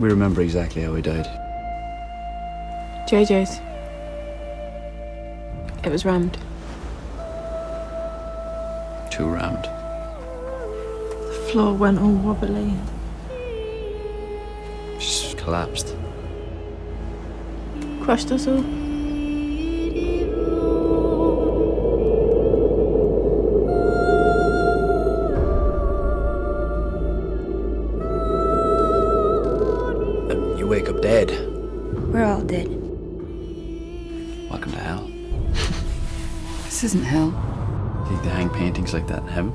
We remember exactly how he died. JJ's. It was rammed. Too rammed. The floor went all wobbly. Just collapsed. Crushed us all. Wake up dead. We're all dead. Welcome to hell. This isn't hell. Think they hang paintings like that in heaven?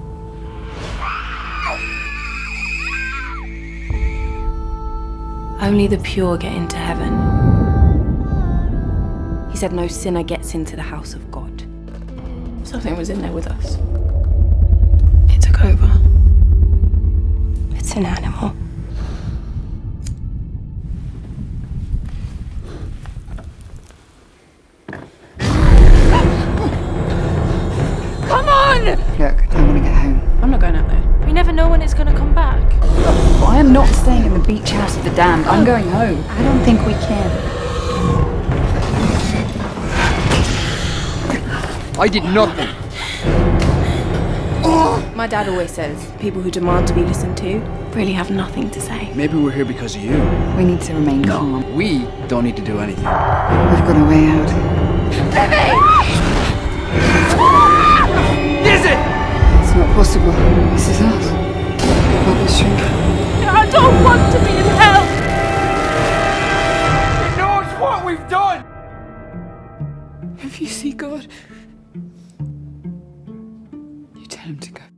Only the pure get into heaven. He said no sinner gets into the house of God. Something was in there with us. It took over. It's an animal. Never know when it's gonna come back. But I am not staying in the beach house of the damned. I'm oh. going home. I don't think we can. I did nothing. My dad always says people who demand to be listened to really have nothing to say. Maybe we're here because of you. We need to remain calm. We don't need to do anything. We've got a way out. Is you. I don't want to be in hell. He knows what we've done. If you see God, you tell him to go.